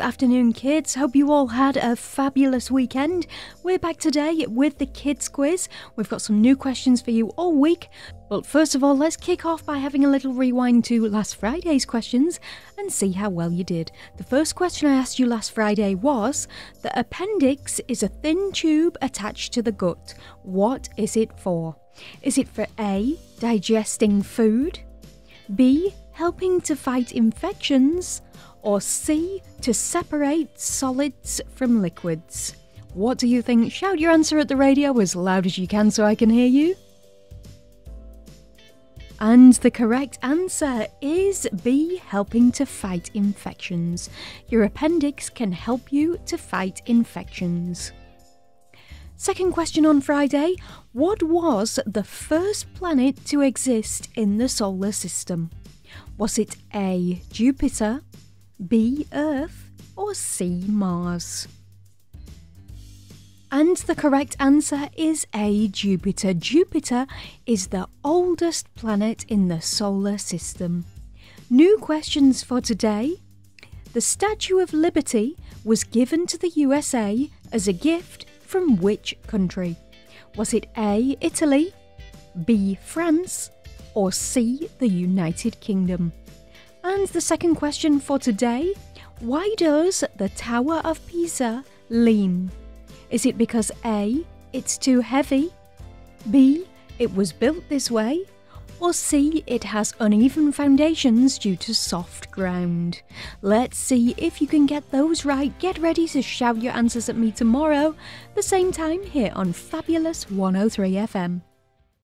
Afternoon, kids. Hope you all had a fabulous weekend. We're back today with the kids quiz. We've got some new questions for you all week. But first of all, let's kick off by having a little rewind to last Friday's questions and see how well you did. The first question I asked you last Friday was The appendix is a thin tube attached to the gut. What is it for? Is it for A, digesting food? B, helping to fight infections? Or C, to separate solids from liquids? What do you think? Shout your answer at the radio as loud as you can so I can hear you. And the correct answer is B, helping to fight infections. Your appendix can help you to fight infections. Second question on Friday What was the first planet to exist in the solar system? Was it A, Jupiter, B. Earth, or C. Mars? And the correct answer is A. Jupiter. Jupiter is the oldest planet in the solar system. New questions for today. The Statue of Liberty was given to the USA as a gift from which country? Was it A. Italy, B. France, or C. the United Kingdom? And the second question for today why does the Tower of Pisa lean? Is it because A, it's too heavy, B, it was built this way, or C, it has uneven foundations due to soft ground? Let's see if you can get those right. Get ready to shout your answers at me tomorrow, the same time here on Fabulous 103 FM.